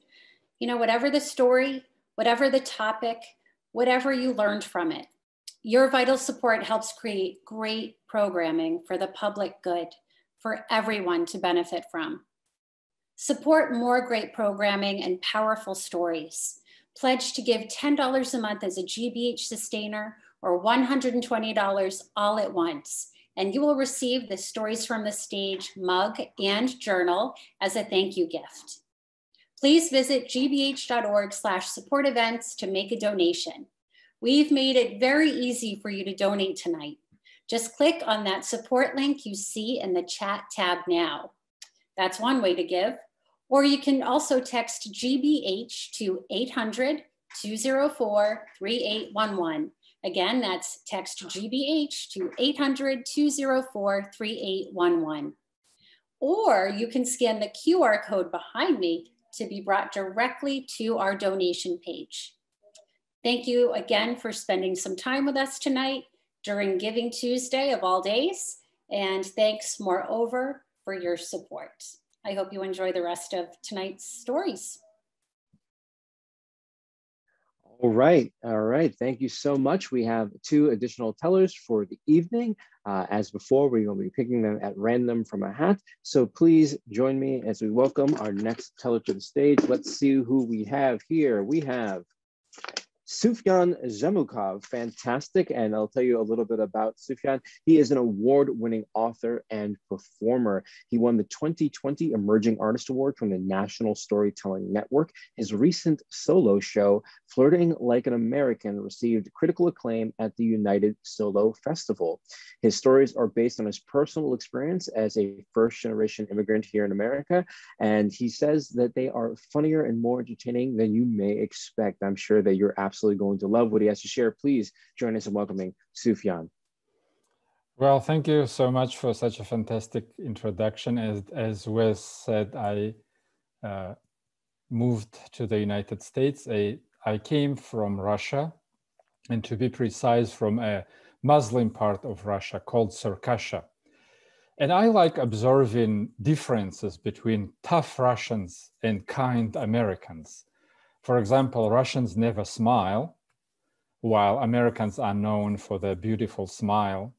You know, whatever the story, whatever the topic, whatever you learned from it, your vital support helps create great programming for the public good for everyone to benefit from. Support more great programming and powerful stories. Pledge to give $10 a month as a GBH sustainer or $120 all at once, and you will receive the Stories from the Stage mug and journal as a thank you gift. Please visit gbh.org slash support events to make a donation. We've made it very easy for you to donate tonight. Just click on that support link you see in the chat tab now. That's one way to give. Or you can also text GBH to 800 204 3811. Again, that's text GBH to 800 204 3811. Or you can scan the QR code behind me to be brought directly to our donation page. Thank you again for spending some time with us tonight during Giving Tuesday of all days. And thanks moreover for your support. I hope you enjoy the rest of tonight's stories. All right, all right. Thank you so much. We have two additional tellers for the evening. Uh, as before, going to be picking them at random from a hat. So please join me as we welcome our next teller to the stage. Let's see who we have here. We have Sufyan Zhemukhov, fantastic. And I'll tell you a little bit about Sufyan. He is an award winning author and performer. He won the 2020 Emerging Artist Award from the National Storytelling Network. His recent solo show, Flirting Like an American, received critical acclaim at the United Solo Festival. His stories are based on his personal experience as a first generation immigrant here in America. And he says that they are funnier and more entertaining than you may expect. I'm sure that you're absolutely going to love what he has to share. Please join us in welcoming Sufyan. Well, thank you so much for such a fantastic introduction. As, as Wes said, I uh, moved to the United States. I, I came from Russia, and to be precise, from a Muslim part of Russia called Circassia. And I like observing differences between tough Russians and kind Americans. For example, Russians never smile, while Americans are known for their beautiful smile.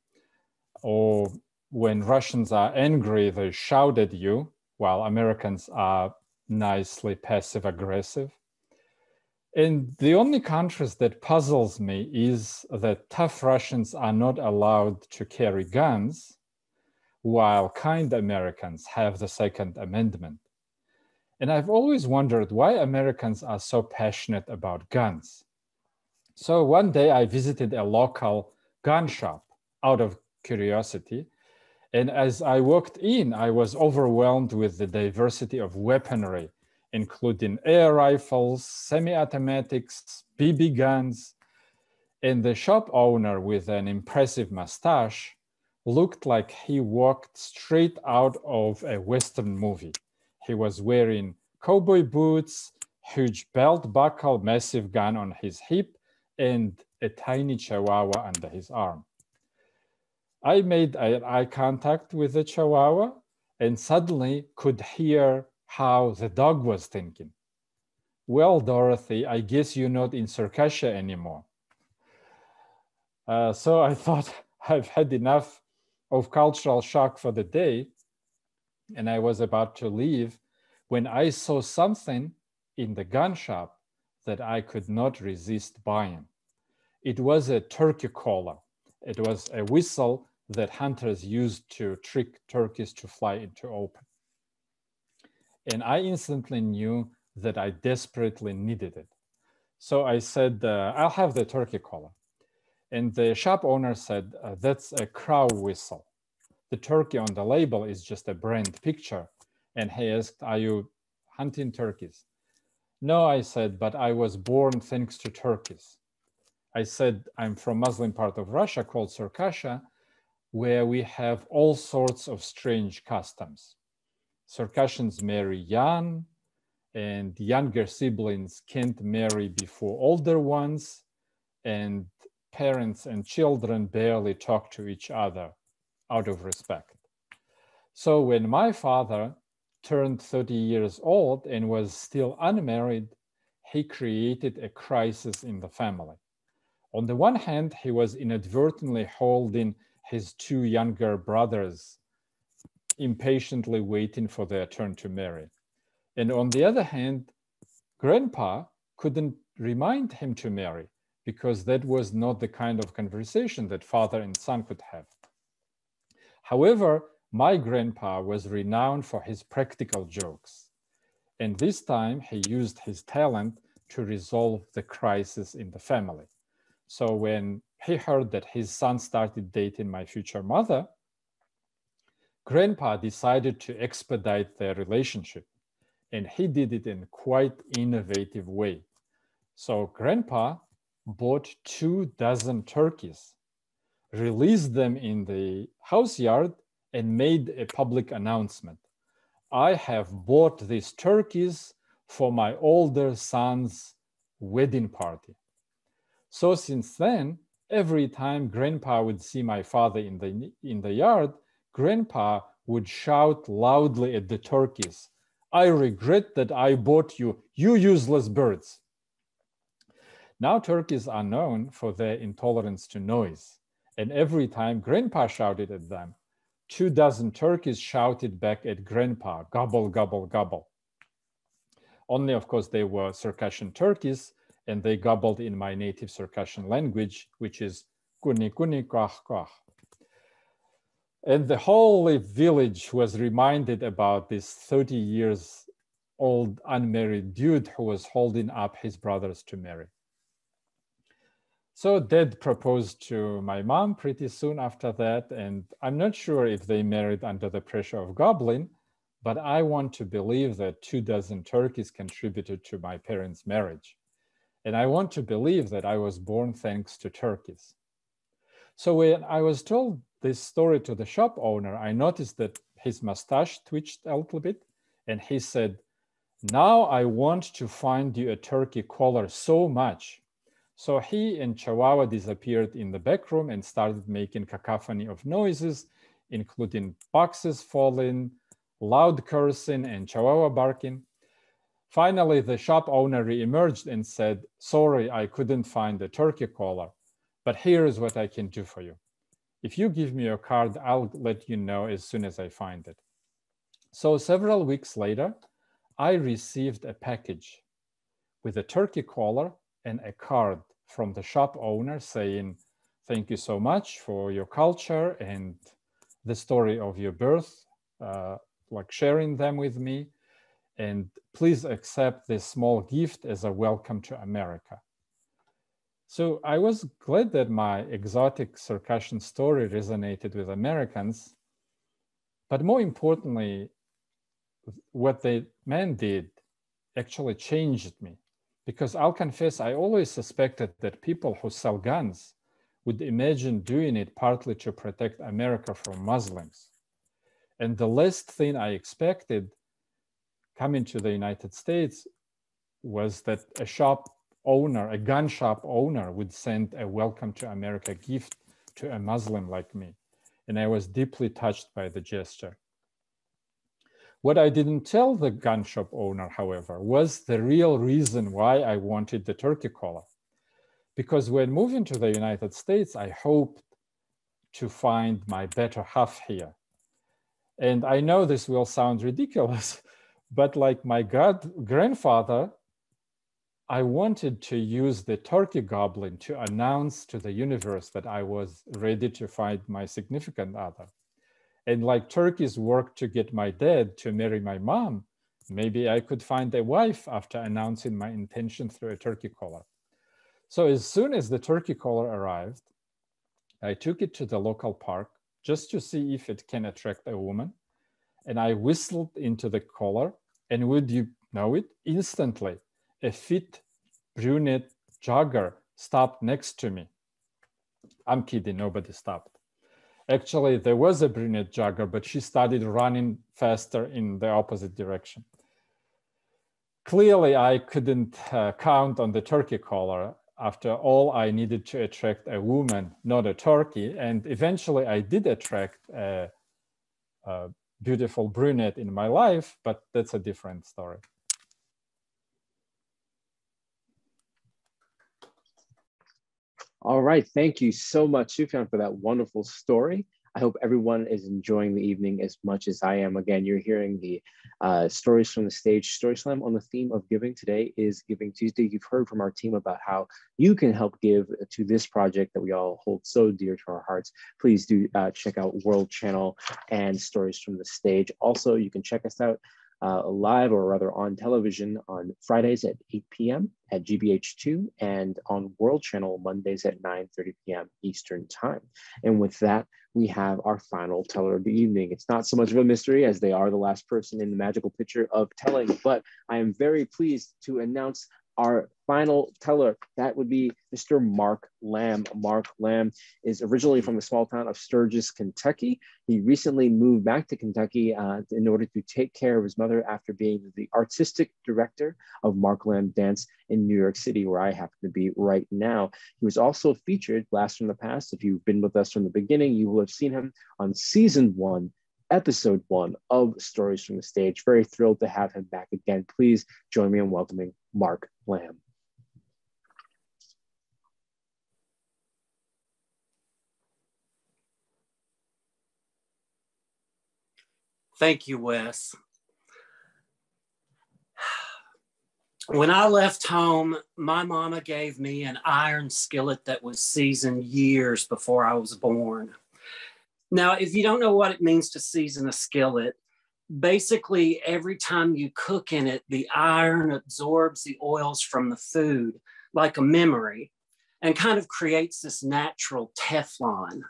Or when Russians are angry, they shout at you, while Americans are nicely passive aggressive. And the only contrast that puzzles me is that tough Russians are not allowed to carry guns, while kind Americans have the Second Amendment. And I've always wondered why Americans are so passionate about guns. So one day I visited a local gun shop out of curiosity. And as I walked in, I was overwhelmed with the diversity of weaponry including air rifles, semi-automatics, BB guns, and the shop owner with an impressive mustache looked like he walked straight out of a Western movie. He was wearing cowboy boots, huge belt buckle, massive gun on his hip, and a tiny chihuahua under his arm. I made eye contact with the chihuahua and suddenly could hear how the dog was thinking. Well, Dorothy, I guess you're not in Circassia anymore. Uh, so I [LAUGHS] thought I've had enough of cultural shock for the day. And I was about to leave when I saw something in the gun shop that I could not resist buying. It was a turkey caller. It was a whistle that hunters used to trick turkeys to fly into open. And I instantly knew that I desperately needed it. So I said, uh, I'll have the turkey caller. And the shop owner said, uh, that's a crow whistle. The turkey on the label is just a brand picture. And he asked, are you hunting turkeys? No, I said, but I was born thanks to turkeys. I said, I'm from Muslim part of Russia called Circassia, where we have all sorts of strange customs. Circassians marry young, and younger siblings can't marry before older ones, and parents and children barely talk to each other out of respect. So when my father turned 30 years old and was still unmarried, he created a crisis in the family. On the one hand, he was inadvertently holding his two younger brothers impatiently waiting for their turn to marry. And on the other hand, grandpa couldn't remind him to marry because that was not the kind of conversation that father and son could have. However, my grandpa was renowned for his practical jokes. And this time he used his talent to resolve the crisis in the family. So when he heard that his son started dating my future mother, Grandpa decided to expedite their relationship, and he did it in quite innovative way. So Grandpa bought two dozen turkeys, released them in the house yard, and made a public announcement. I have bought these turkeys for my older son's wedding party. So since then, every time grandpa would see my father in the, in the yard, grandpa would shout loudly at the turkeys, I regret that I bought you, you useless birds. Now turkeys are known for their intolerance to noise. And every time grandpa shouted at them, two dozen turkeys shouted back at grandpa, gobble, gobble, gobble. Only, of course, they were Circassian turkeys, and they gobbled in my native Circassian language, which is kuni kuni kwah kwah. And the whole village was reminded about this 30 years old unmarried dude who was holding up his brothers to marry. So dad proposed to my mom pretty soon after that. And I'm not sure if they married under the pressure of Goblin, but I want to believe that two dozen turkeys contributed to my parents' marriage. And I want to believe that I was born thanks to turkeys. So when I was told this story to the shop owner, I noticed that his mustache twitched a little bit and he said, now I want to find you a turkey caller so much. So he and Chihuahua disappeared in the back room and started making cacophony of noises, including boxes falling, loud cursing, and Chihuahua barking. Finally, the shop owner reemerged and said, sorry, I couldn't find the turkey caller, but here is what I can do for you. If you give me your card, I'll let you know as soon as I find it. So several weeks later, I received a package with a turkey caller and a card from the shop owner saying, thank you so much for your culture and the story of your birth, uh, like sharing them with me. And please accept this small gift as a welcome to America. So I was glad that my exotic Circassian story resonated with Americans. But more importantly, what the man did actually changed me. Because I'll confess, I always suspected that people who sell guns would imagine doing it partly to protect America from Muslims. And the last thing I expected coming to the United States was that a shop owner, a gun shop owner, would send a welcome to America gift to a Muslim like me. And I was deeply touched by the gesture. What I didn't tell the gun shop owner, however, was the real reason why I wanted the turkey caller because when moving to the United States, I hoped to find my better half here. And I know this will sound ridiculous, [LAUGHS] but like my god grandfather, I wanted to use the turkey goblin to announce to the universe that I was ready to find my significant other. And like turkeys work to get my dad to marry my mom, maybe I could find a wife after announcing my intention through a turkey caller. So as soon as the turkey caller arrived, I took it to the local park just to see if it can attract a woman. And I whistled into the collar and would you know it, instantly, a fit brunette jogger stopped next to me. I'm kidding, nobody stopped. Actually, there was a brunette jogger, but she started running faster in the opposite direction. Clearly, I couldn't uh, count on the turkey caller after all, I needed to attract a woman, not a turkey. And eventually I did attract a, a beautiful brunette in my life, but that's a different story. All right, thank you so much, Sufyan, for that wonderful story. I hope everyone is enjoying the evening as much as I am. Again, you're hearing the uh, Stories from the Stage Story Slam on the theme of giving. Today is Giving Tuesday. You've heard from our team about how you can help give to this project that we all hold so dear to our hearts. Please do uh, check out World Channel and Stories from the Stage. Also, you can check us out uh, live or rather on television on Fridays at 8 p.m. at GBH2 and on World Channel Mondays at 9.30 p.m. Eastern Time. And with that, we have our final teller of the evening. It's not so much of a mystery as they are the last person in the magical picture of telling, but I am very pleased to announce our final teller, that would be Mr. Mark Lamb. Mark Lamb is originally from the small town of Sturgis, Kentucky. He recently moved back to Kentucky uh, in order to take care of his mother after being the artistic director of Mark Lamb Dance in New York City, where I happen to be right now. He was also featured, Blast from the Past. If you've been with us from the beginning, you will have seen him on season one episode one of Stories from the Stage. Very thrilled to have him back again. Please join me in welcoming Mark Lamb. Thank you, Wes. When I left home, my mama gave me an iron skillet that was seasoned years before I was born. Now, if you don't know what it means to season a skillet, basically every time you cook in it, the iron absorbs the oils from the food like a memory and kind of creates this natural Teflon.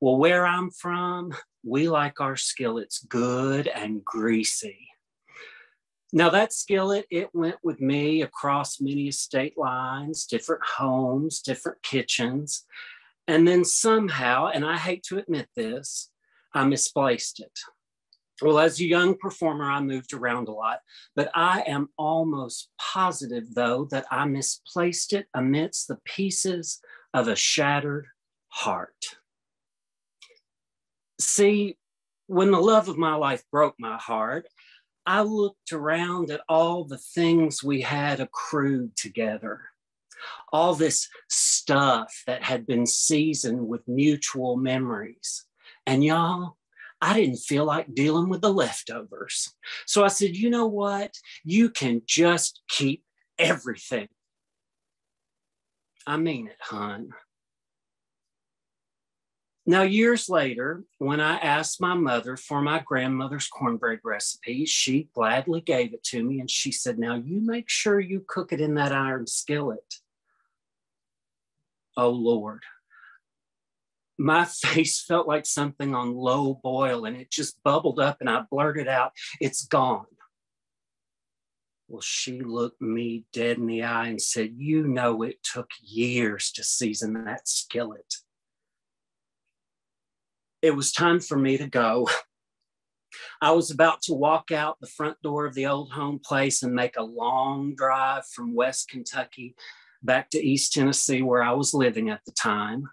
Well, where I'm from, we like our skillets good and greasy. Now that skillet, it went with me across many state lines, different homes, different kitchens. And then somehow, and I hate to admit this, I misplaced it. Well, as a young performer, I moved around a lot, but I am almost positive, though, that I misplaced it amidst the pieces of a shattered heart. See, when the love of my life broke my heart, I looked around at all the things we had accrued together, all this stuff that had been seasoned with mutual memories. And y'all, I didn't feel like dealing with the leftovers. So I said, you know what? You can just keep everything. I mean it, hon. Now, years later, when I asked my mother for my grandmother's cornbread recipe, she gladly gave it to me and she said, Now you make sure you cook it in that iron skillet. Oh, Lord. My [LAUGHS] face felt like something on low boil and it just bubbled up and I blurted out, It's gone. Well, she looked me dead in the eye and said, You know, it took years to season that skillet it was time for me to go. I was about to walk out the front door of the old home place and make a long drive from West Kentucky back to East Tennessee, where I was living at the time.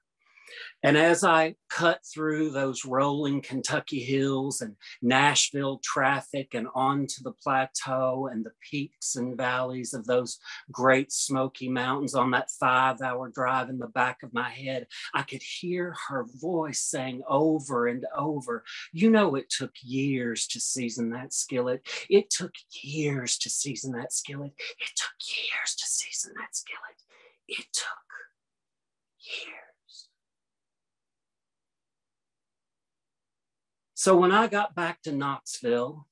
And as I cut through those rolling Kentucky hills and Nashville traffic and onto the plateau and the peaks and valleys of those great Smoky Mountains on that five hour drive in the back of my head, I could hear her voice saying over and over, You know, it took years to season that skillet. It took years to season that skillet. It took years to season that skillet. It took years. So when I got back to Knoxville,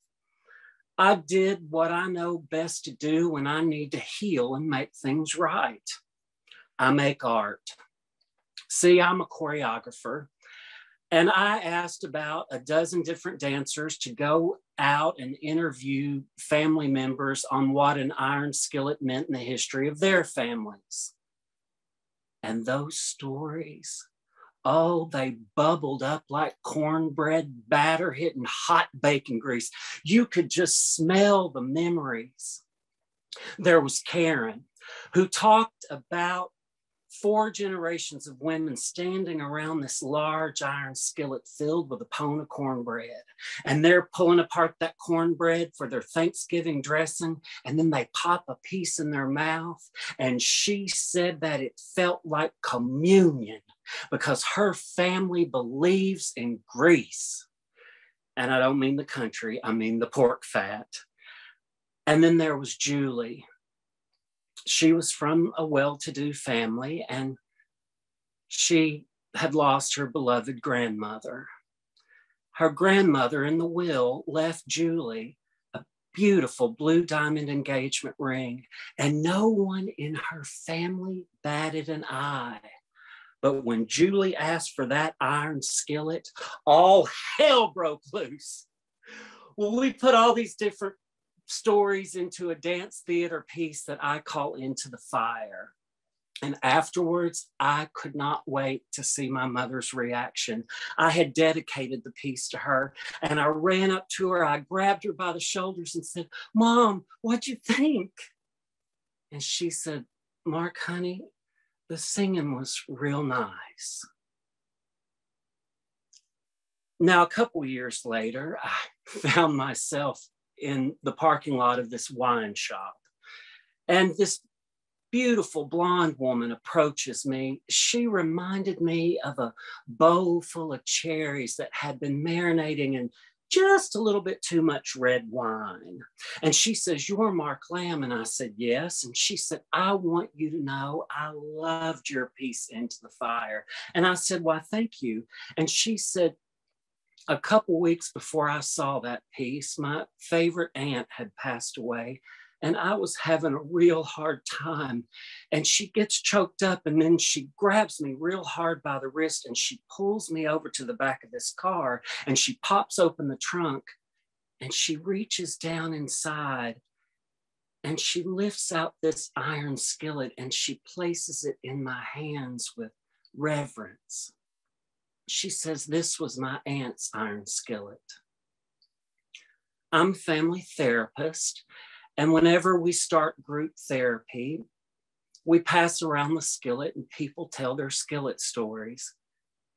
I did what I know best to do when I need to heal and make things right. I make art. See, I'm a choreographer. And I asked about a dozen different dancers to go out and interview family members on what an iron skillet meant in the history of their families. And those stories Oh, they bubbled up like cornbread batter hitting hot bacon grease. You could just smell the memories. There was Karen, who talked about four generations of women standing around this large iron skillet filled with a pone of cornbread. And they're pulling apart that cornbread for their Thanksgiving dressing. And then they pop a piece in their mouth. And she said that it felt like communion because her family believes in grease. And I don't mean the country, I mean the pork fat. And then there was Julie. She was from a well to do family and she had lost her beloved grandmother. Her grandmother in the will left Julie a beautiful blue diamond engagement ring, and no one in her family batted an eye. But when Julie asked for that iron skillet, all hell broke loose. Well, we put all these different stories into a dance theater piece that I call Into the Fire. And afterwards, I could not wait to see my mother's reaction. I had dedicated the piece to her and I ran up to her. I grabbed her by the shoulders and said, Mom, what'd you think? And she said, Mark, honey, the singing was real nice. Now, a couple years later, I [LAUGHS] found myself in the parking lot of this wine shop. And this beautiful blonde woman approaches me. She reminded me of a bowl full of cherries that had been marinating in just a little bit too much red wine. And she says, You're Mark Lamb. And I said, Yes. And she said, I want you to know I loved your piece into the fire. And I said, Why, thank you. And she said, a couple weeks before I saw that piece, my favorite aunt had passed away and I was having a real hard time. And she gets choked up and then she grabs me real hard by the wrist and she pulls me over to the back of this car and she pops open the trunk and she reaches down inside and she lifts out this iron skillet and she places it in my hands with reverence. She says, This was my aunt's iron skillet. I'm family therapist and whenever we start group therapy, we pass around the skillet and people tell their skillet stories.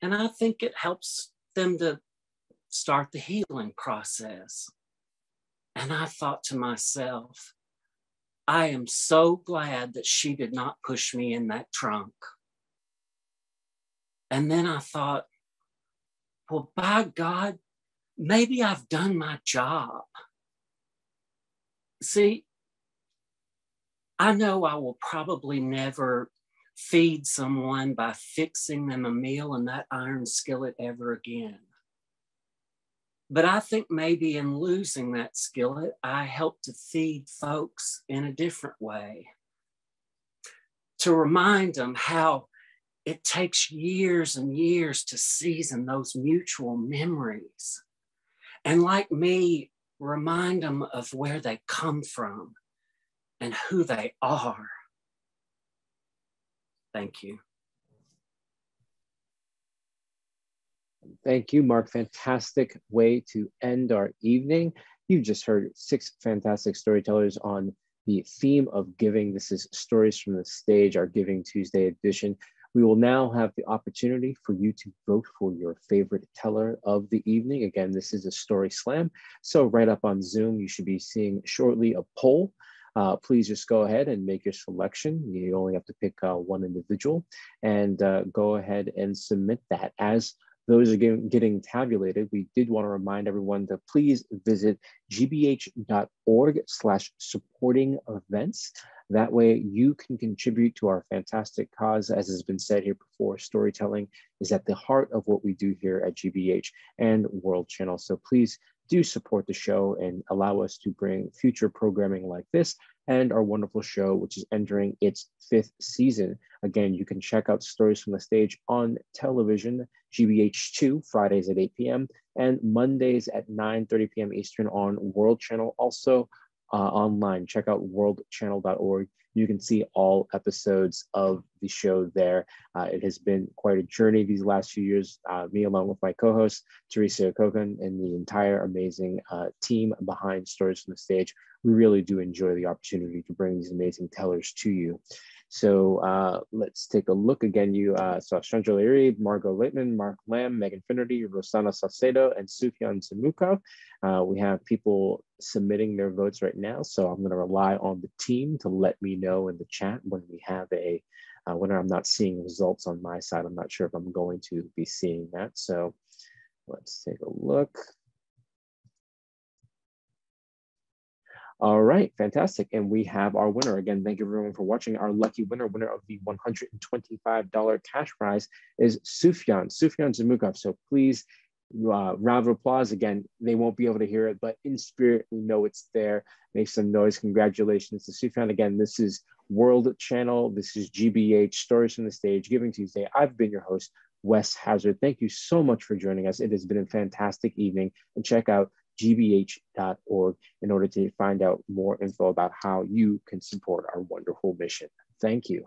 And I think it helps them to start the healing process. And I thought to myself, I am so glad that she did not push me in that trunk. And then I thought, well, by God, maybe I've done my job. See, I know I will probably never feed someone by fixing them a meal in that iron skillet ever again. But I think maybe in losing that skillet, I helped to feed folks in a different way. To remind them how it takes years and years to season those mutual memories. And like me, remind them of where they come from and who they are. Thank you. Thank you, Mark. Fantastic way to end our evening. You've just heard six fantastic storytellers on the theme of giving. This is Stories from the Stage, our Giving Tuesday edition. We will now have the opportunity for you to vote for your favorite teller of the evening. Again, this is a story slam. So right up on Zoom, you should be seeing shortly a poll. Uh, please just go ahead and make your selection. You only have to pick uh, one individual and uh, go ahead and submit that. As those are getting, tabulated, we did want to remind everyone to please visit gbh.org slash supporting events. That way you can contribute to our fantastic cause. As has been said here before, storytelling is at the heart of what we do here at GBH and World Channel. So please do support the show and allow us to bring future programming like this and our wonderful show, which is entering its fifth season. Again, you can check out Stories from the Stage on television, GBH2, Fridays at 8 p.m., and Mondays at 9 30 p.m. Eastern on World Channel. Also, uh, online. Check out worldchannel.org. You can see all episodes of the show there. Uh, it has been quite a journey these last few years. Uh, me, along with my co host, Theresa Okokon, and the entire amazing uh, team behind Stories from the Stage. We really do enjoy the opportunity to bring these amazing tellers to you. So uh, let's take a look again. You uh, saw Chandra Leary, Margot Leitman, Mark Lamb, Megan Finnerty, Rosana Salcedo, and Sufyan Zhemukhov. Uh, we have people submitting their votes right now. So I'm going to rely on the team to let me know in the chat when we have a, uh, when I'm not seeing results on my side. I'm not sure if I'm going to be seeing that. So let's take a look. All right, fantastic. And we have our winner. Again, thank you everyone for watching. Our lucky winner, winner of the $125 cash prize is Sufyan, Sufyan Zhemukhov. So please, uh, round of applause. Again, they won't be able to hear it, but in spirit, we know it's there. Make some noise. Congratulations to Sufyan. Again, this is World Channel. This is GBH, Stories from the Stage, Giving Tuesday. I've been your host, Wes Hazard. Thank you so much for joining us. It has been a fantastic evening. And check out gbh.org in order to find out more info about how you can support our wonderful mission. Thank you.